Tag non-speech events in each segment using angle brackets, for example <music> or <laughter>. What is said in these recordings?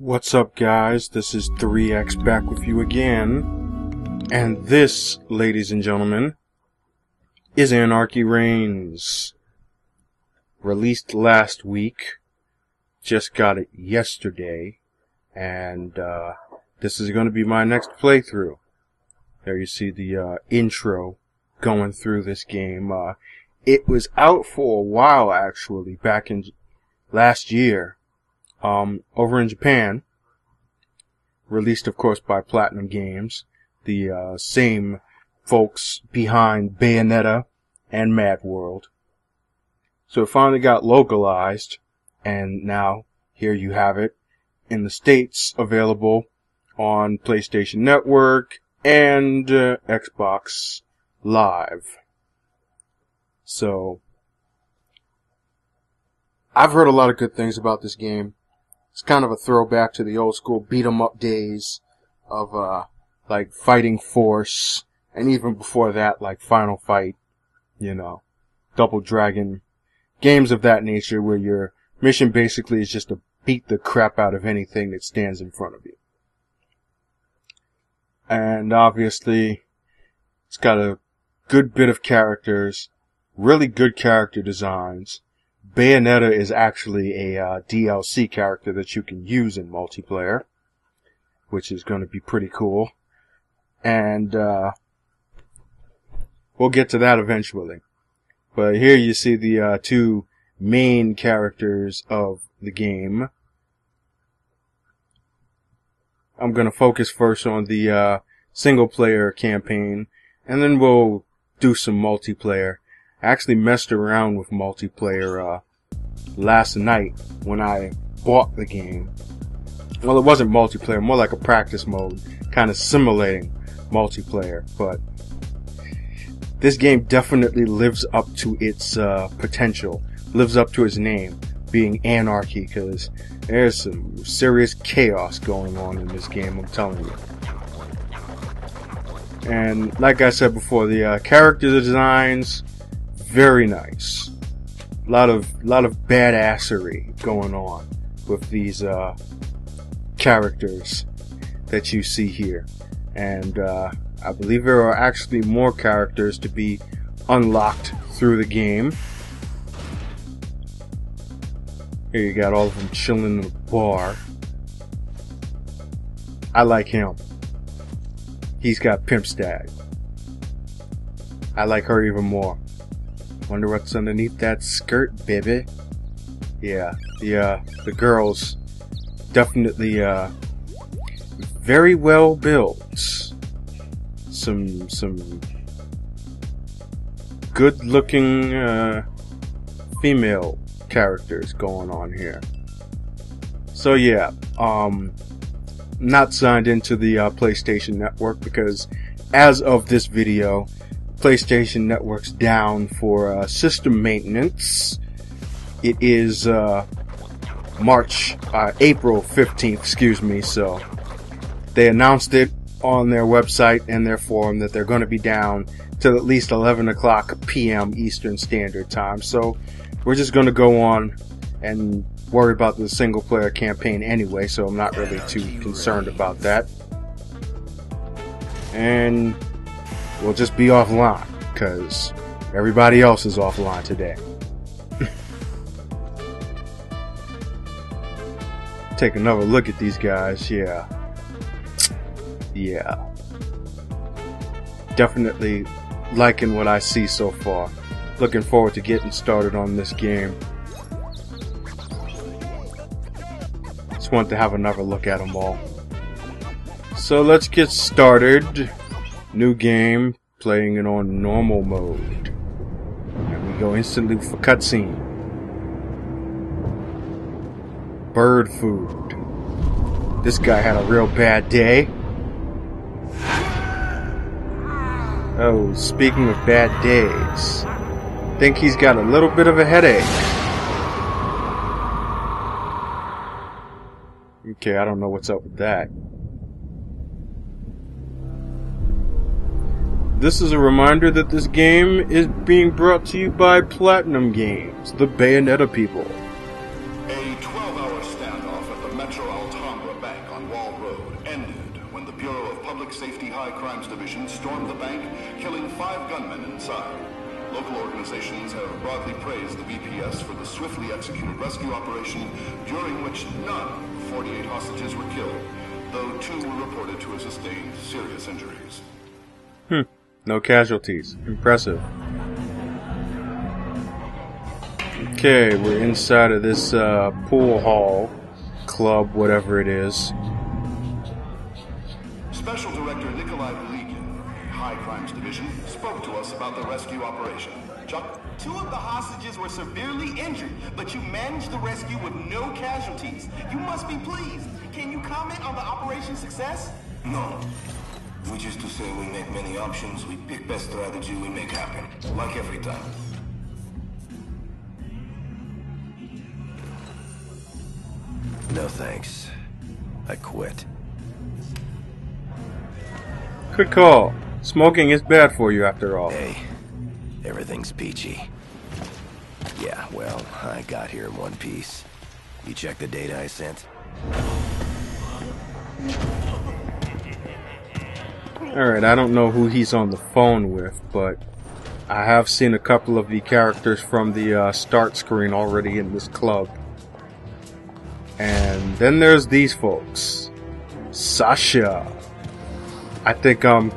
What's up, guys? This is 3X back with you again. And this, ladies and gentlemen, is Anarchy Reigns. Released last week. Just got it yesterday. And, uh, this is going to be my next playthrough. There you see the, uh, intro going through this game. Uh, it was out for a while, actually, back in last year um, over in Japan, released of course by Platinum Games, the uh, same folks behind Bayonetta and MadWorld. So it finally got localized, and now here you have it in the States available on PlayStation Network and uh, Xbox Live. So, I've heard a lot of good things about this game it's kind of a throwback to the old school beat 'em up days of uh like Fighting Force and even before that like Final Fight, you know, Double Dragon, games of that nature where your mission basically is just to beat the crap out of anything that stands in front of you. And obviously it's got a good bit of characters, really good character designs, Bayonetta is actually a uh, DLC character that you can use in multiplayer, which is going to be pretty cool. And uh, we'll get to that eventually. But here you see the uh, two main characters of the game. I'm going to focus first on the uh, single player campaign, and then we'll do some multiplayer actually messed around with multiplayer uh, last night when I bought the game. Well, it wasn't multiplayer, more like a practice mode, kind of simulating multiplayer. But this game definitely lives up to its uh, potential, lives up to its name, being Anarchy, because there's some serious chaos going on in this game, I'm telling you. And like I said before, the uh, character designs, very nice. A lot of lot of badassery going on with these uh, characters that you see here, and uh, I believe there are actually more characters to be unlocked through the game. Here you got all of them chilling in the bar. I like him. He's got pimp stag. I like her even more. Wonder what's underneath that skirt, baby. Yeah, the uh, the girls definitely uh, very well built. Some some good looking uh, female characters going on here. So yeah, um, not signed into the uh, PlayStation Network because as of this video, PlayStation Network's down for uh, system maintenance. It is uh, March, uh, April 15th, excuse me. So they announced it on their website and their forum that they're going to be down till at least 11 o'clock p.m. Eastern Standard Time. So we're just going to go on and worry about the single player campaign anyway. So I'm not really too concerned about that. And we'll just be offline because everybody else is offline today. <laughs> Take another look at these guys, yeah. Yeah. Definitely liking what I see so far. Looking forward to getting started on this game. Just want to have another look at them all. So let's get started. New game, playing it on normal mode. And we go instantly for cutscene. Bird food. This guy had a real bad day. Oh, speaking of bad days, think he's got a little bit of a headache. Okay, I don't know what's up with that. This is a reminder that this game is being brought to you by Platinum Games, the Bayonetta people. A 12-hour standoff at the Metro Altambra Bank on Wall Road ended when the Bureau of Public Safety High Crimes Division stormed the bank, killing five gunmen inside. Local organizations have broadly praised the BPS for the swiftly executed rescue operation, during which none of 48 hostages were killed, though two were reported to have sustained serious injuries. No casualties. Impressive. Okay, we're inside of this uh, pool hall, club, whatever it is. Special Director Nikolai Bulygin, High Crimes Division, spoke to us about the rescue operation. Chuck? Two of the hostages were severely injured, but you managed the rescue with no casualties. You must be pleased. Can you comment on the operation's success? No. Which is to say we make many options, we pick best strategy, we make happen. Like every time. No thanks. I quit. Good call. Smoking is bad for you after all. Hey, everything's peachy. Yeah, well, I got here in one piece. You check the data I sent? Alright, I don't know who he's on the phone with, but I have seen a couple of the characters from the uh, start screen already in this club. And then there's these folks. Sasha. I think um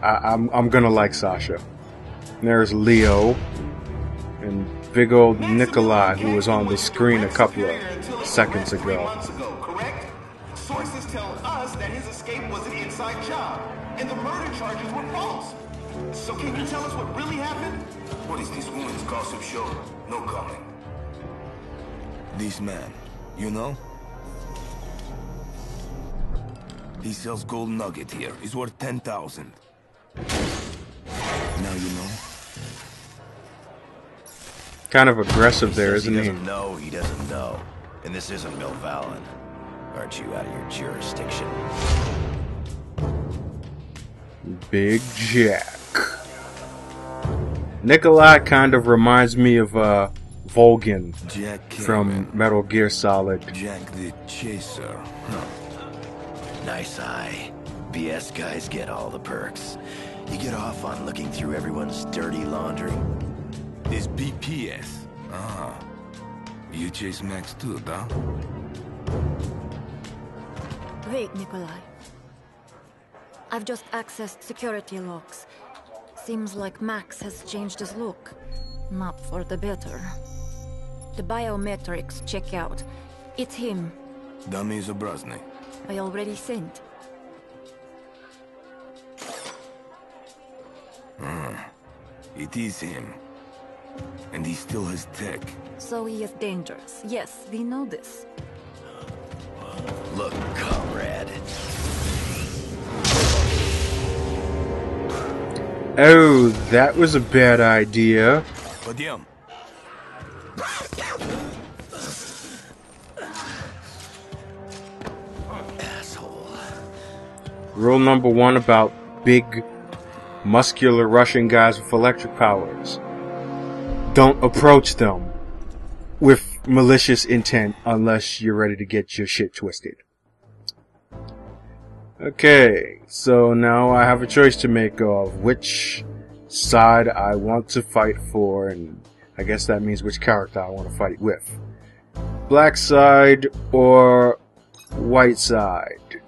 I, I'm I'm gonna like Sasha. There's Leo and big old Nikolai who was on the screen a couple of seconds ago. Months ago, correct? Sources tell us that his escape was an inside job, and the murder charges were false. So can you tell us what really happened? What is this woman's gossip show? No comment. This man, you know? He sells gold nugget here. He's worth 10,000. Now you know? Kind of aggressive there, Says isn't he he? doesn't know, he doesn't know. And this isn't Milvallen. Aren't you out of your jurisdiction? Big Jack. Nikolai kind of reminds me of uh, Volgin Jack from Metal Gear Solid. Jack the Chaser. Huh. Nice eye. BS guys get all the perks. You get off on looking through everyone's dirty laundry. Is BPS. Ah. You chase Max too, huh? Wait, Nikolai. I've just accessed security logs. Seems like Max has changed his look. Not for the better. The biometrics check out. It's him. Dummy Zobrazny. I already sent. Ah, it is him. And he still has tech. So he is dangerous. Yes, we know this. Look, Oh, that was a bad idea. Подъем. Asshole. Rule number one about big, muscular Russian guys with electric powers. Don't approach them with malicious intent unless you're ready to get your shit twisted. Okay, so now I have a choice to make of which side I want to fight for, and I guess that means which character I want to fight with. Black side or white side?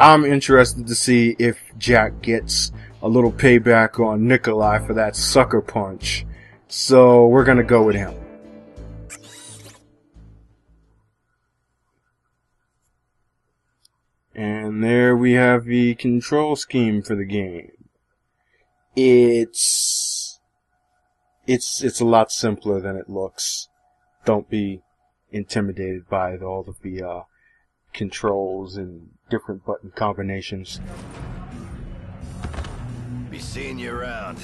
I'm interested to see if Jack gets a little payback on Nikolai for that sucker punch. So we're gonna go with him. And there we have the control scheme for the game. It's it's it's a lot simpler than it looks. Don't be intimidated by the, all of the uh, controls and different button combinations. Be seeing you around.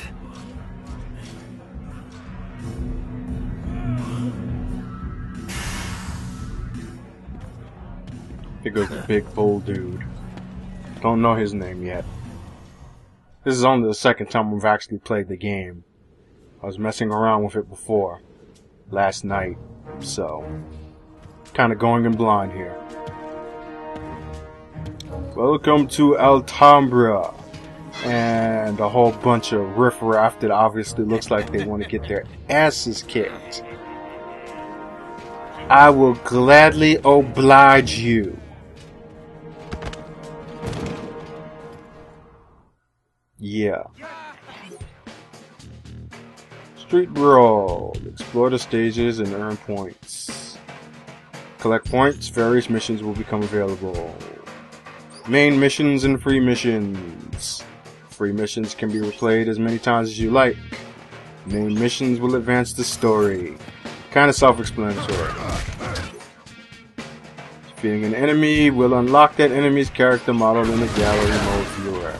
Here goes the big bull dude. Don't know his name yet. This is only the second time we've actually played the game. I was messing around with it before, last night, so kind of going in blind here. Welcome to Altambra. And a whole bunch of riffraff that obviously looks like they want to get their asses kicked. I will gladly oblige you. Yeah. Street Brawl. Explore the stages and earn points. Collect points, various missions will become available. Main missions and free missions. Free missions can be replayed as many times as you like. Main missions will advance the story. Kind of self-explanatory. Defeating an enemy will unlock that enemy's character model in the gallery mode viewer.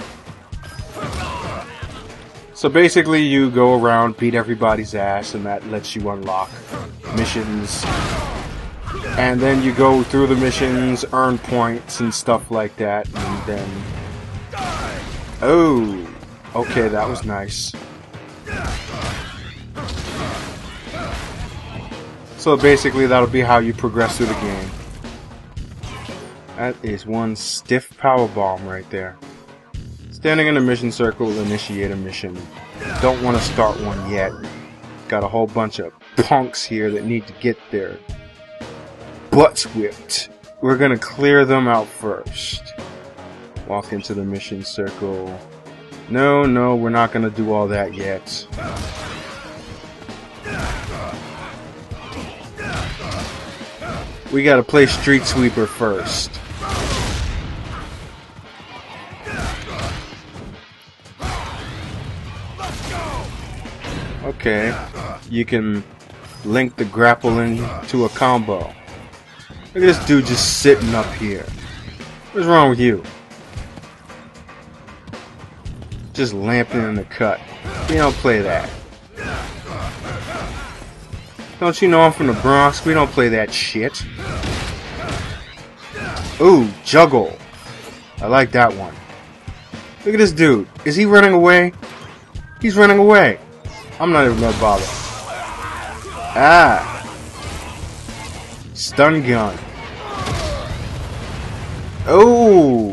So basically, you go around, beat everybody's ass, and that lets you unlock missions. And then you go through the missions, earn points and stuff like that, and then... Oh! Okay, that was nice. So basically, that'll be how you progress through the game. That is one stiff power bomb right there. Standing in a mission circle will initiate a mission. Don't want to start one yet. Got a whole bunch of punks here that need to get their butts whipped. We're gonna clear them out first. Walk into the mission circle. No, no, we're not gonna do all that yet. We gotta play Street Sweeper first. Okay, you can link the grapple into a combo. Look at this dude just sitting up here. What's wrong with you? Just lamping in the cut. We don't play that. Don't you know I'm from the Bronx? We don't play that shit. Ooh, juggle. I like that one. Look at this dude. Is he running away? He's running away. I'm not even gonna bother. Ah. Stun gun. Oh.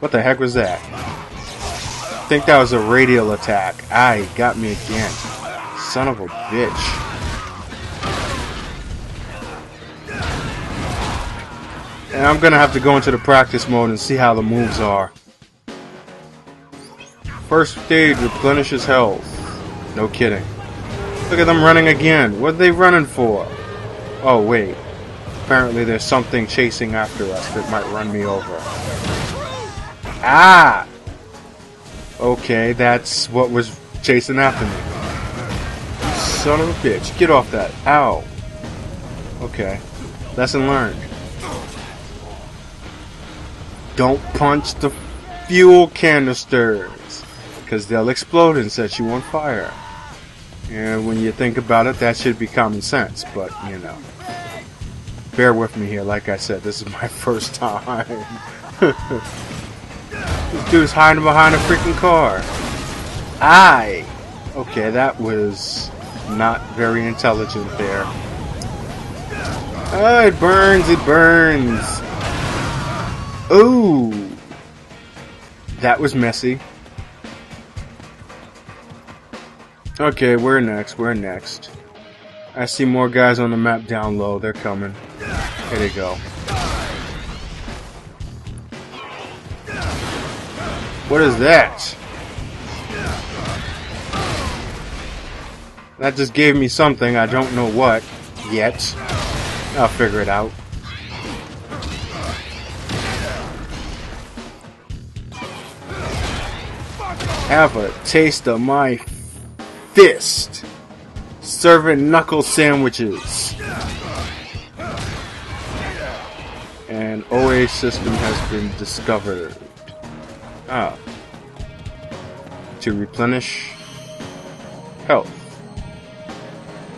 What the heck was that? I think that was a radial attack. He got me again. Son of a bitch. And I'm gonna have to go into the practice mode and see how the moves are. First stage replenishes health. No kidding. Look at them running again. What are they running for? Oh, wait. Apparently there's something chasing after us that might run me over. Ah! Okay, that's what was chasing after me. Son of a bitch. Get off that. Ow. Okay. Lesson learned. Don't punch the fuel canisters. Because they'll explode and set you on fire. And when you think about it, that should be common sense, but you know. Bear with me here, like I said, this is my <laughs> first time. <laughs> this dude's hiding behind a freaking car. I. Okay, that was not very intelligent there. Oh, it burns, it burns! Ooh! That was messy. Okay, we're next. We're next. I see more guys on the map down low. They're coming. Here they go. What is that? That just gave me something. I don't know what yet. I'll figure it out. Have a taste of my fist. Serving knuckle sandwiches. An OA system has been discovered. Ah. To replenish health.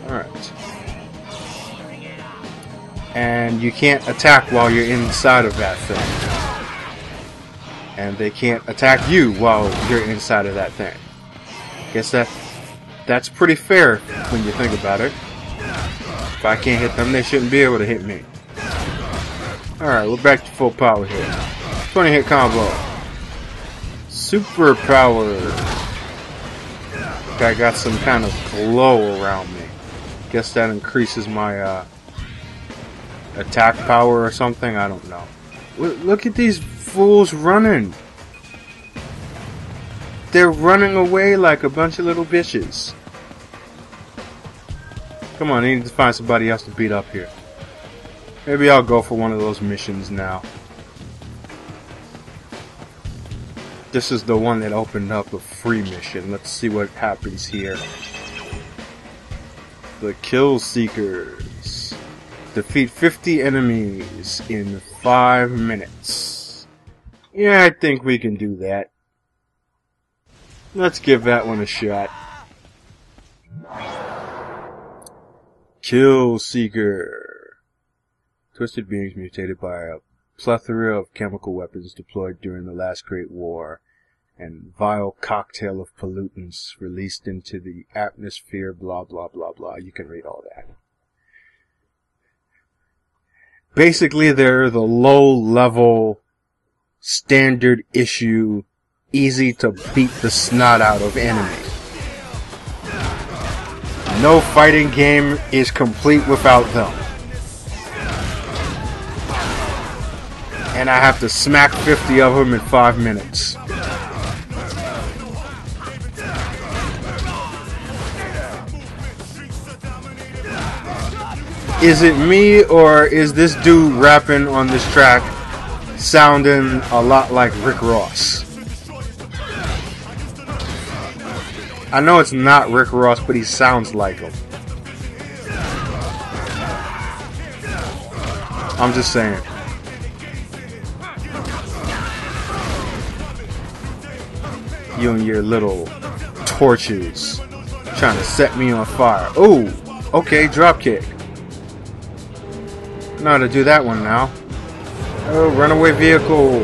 Alright. And you can't attack while you're inside of that thing. And they can't attack you while you're inside of that thing. Guess that that's pretty fair when you think about it. If I can't hit them, they shouldn't be able to hit me. Alright, we're back to full power here. 20 hit combo. Superpower. I got some kind of glow around me. Guess that increases my uh, attack power or something. I don't know. Look at these fools running. They're running away like a bunch of little bitches. Come on, I need to find somebody else to beat up here. Maybe I'll go for one of those missions now. This is the one that opened up a free mission. Let's see what happens here. The Kill Seekers. Defeat 50 enemies in 5 minutes. Yeah, I think we can do that. Let's give that one a shot. Kill Seeker. Twisted beings mutated by a plethora of chemical weapons deployed during the last Great War, and vile cocktail of pollutants released into the atmosphere, blah, blah, blah, blah. You can read all that. Basically, they're the low level, standard issue, easy to beat the snot out of enemies. No fighting game is complete without them. And I have to smack 50 of them in 5 minutes. Is it me or is this dude rapping on this track sounding a lot like Rick Ross? I know it's not Rick Ross, but he sounds like him. I'm just saying. You and your little torches trying to set me on fire. Oh, okay, dropkick. Know how to do that one now. Oh, runaway vehicle.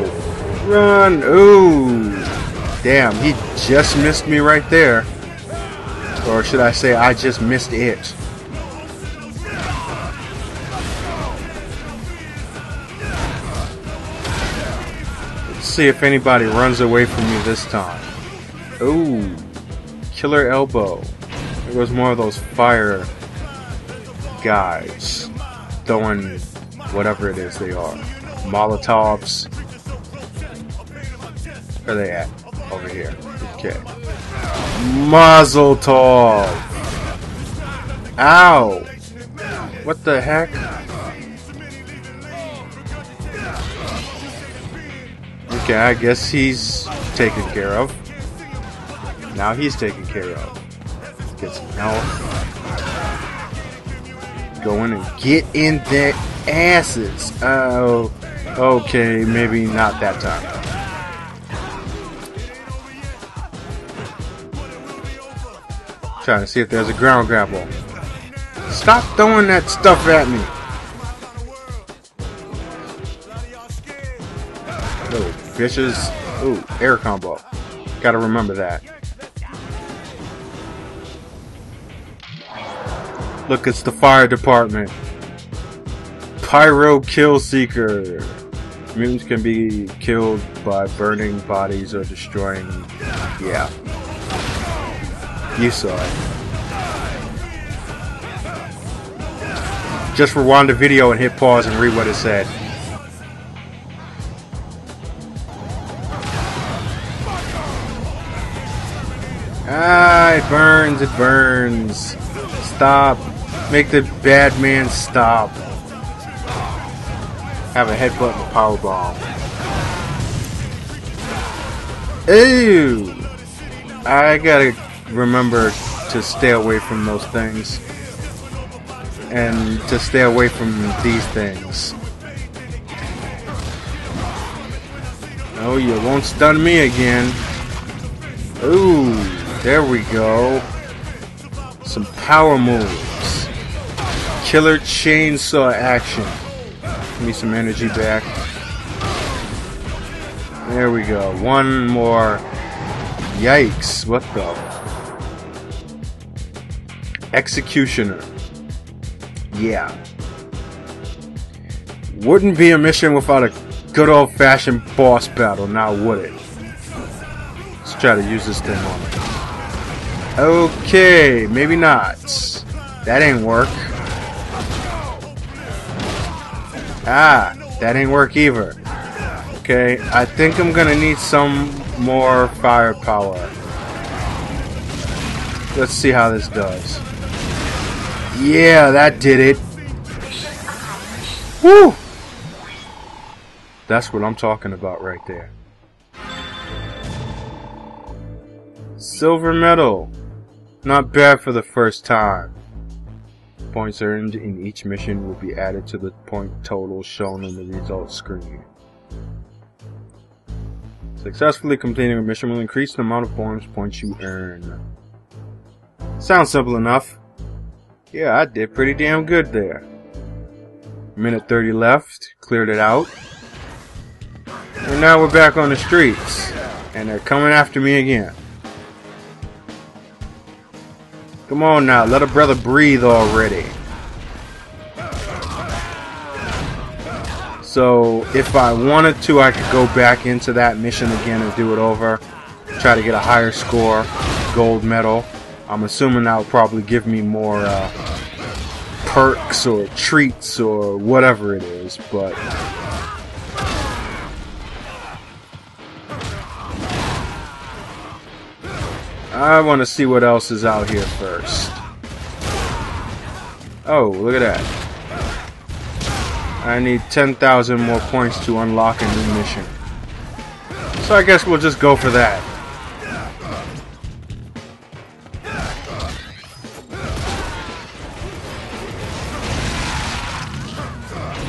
Run. Ooh. Damn, he just missed me right there. Or should I say, I just missed it. Let's see if anybody runs away from me this time. Ooh, killer elbow. There was more of those fire guys throwing whatever it is they are. Molotovs. Where are they at? Over here. Okay. Mazel tov. Ow. What the heck? Okay, I guess he's taken care of. Now he's taken care of. Get some health. Go in and get in their asses. Oh, okay, maybe not that time. Trying to see if there's a ground grapple. Stop throwing that stuff at me. Oh, fishes. Ooh, air combo. Gotta remember that. Look, it's the fire department. Pyro Kill Seeker. Mutants can be killed by burning bodies or destroying. Yeah. You saw it. Just rewind the video and hit pause and read what it said. Ah, it burns, it burns. Stop. Make the bad man stop. Have a headbutt and a power bomb. Ew! I gotta remember to stay away from those things and to stay away from these things. Oh, you won't stun me again. Ooh, there we go. Some power moves. Killer chainsaw action. Give me some energy back. There we go. One more. Yikes. What the Executioner. Yeah. Wouldn't be a mission without a good old fashioned boss battle, now would it? Let's try to use this thing on it. Okay, maybe not. That ain't work. Ah, that ain't work either. Okay, I think I'm gonna need some more firepower. Let's see how this does. Yeah, that did it. Woo! That's what I'm talking about right there. Silver medal. Not bad for the first time. Points earned in each mission will be added to the point total shown on the results screen. Successfully completing a mission will increase the amount of bonus points you earn. Sounds simple enough. Yeah, I did pretty damn good there. Minute 30 left, cleared it out. And now we're back on the streets. And they're coming after me again. Come on now, let a brother breathe already. So, if I wanted to, I could go back into that mission again and do it over. Try to get a higher score, gold medal. I'm assuming that will probably give me more uh, perks or treats or whatever it is, but I want to see what else is out here first. Oh, look at that. I need 10,000 more points to unlock a new mission. So I guess we'll just go for that.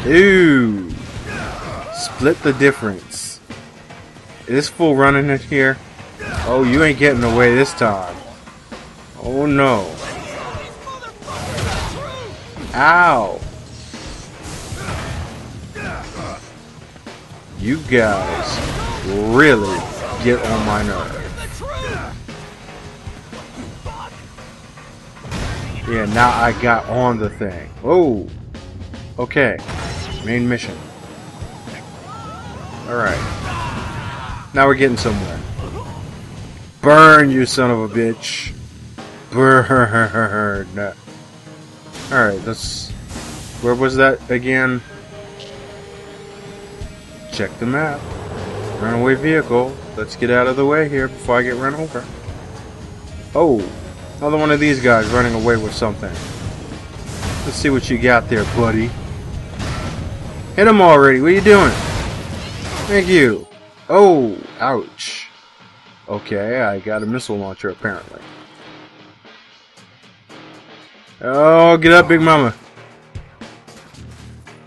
Ooh. Split the difference. Is this fool running in here? Oh, you ain't getting away this time. Oh no. Ow. You guys really get on my nerve. Yeah, now I got on the thing. Oh. Okay. Main mission. Alright. Now we're getting somewhere. Burn, you son of a bitch. Burn. Alright, let's... Where was that again? Check the map. Runaway vehicle. Let's get out of the way here before I get run over. Oh, another one of these guys running away with something. Let's see what you got there, buddy. Hit him already. What are you doing? Thank you. Oh, ouch. Okay, I got a missile launcher apparently. Oh, get up, Big Mama.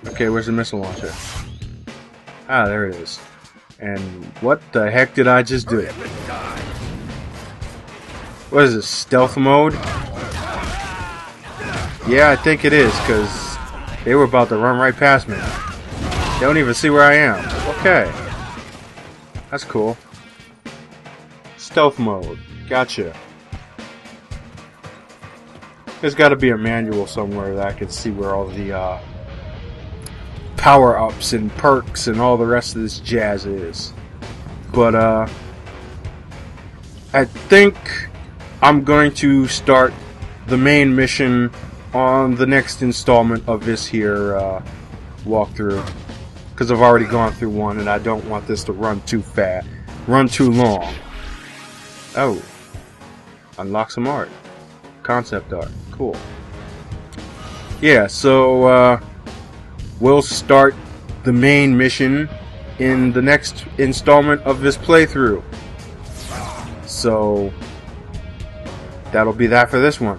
Okay, where's the missile launcher? Ah, there it is. And what the heck did I just do? What is this, stealth mode? Yeah, I think it is, because they were about to run right past me. Don't even see where I am. Okay. That's cool. Stealth mode. Gotcha. There's got to be a manual somewhere that I can see where all the uh, power ups and perks and all the rest of this jazz is. But uh, I think I'm going to start the main mission on the next installment of this here uh, walkthrough because I've already gone through one and I don't want this to run too fast, run too long. Oh, unlock some art, concept art, cool. Yeah, so uh, we'll start the main mission in the next installment of this playthrough. So that'll be that for this one.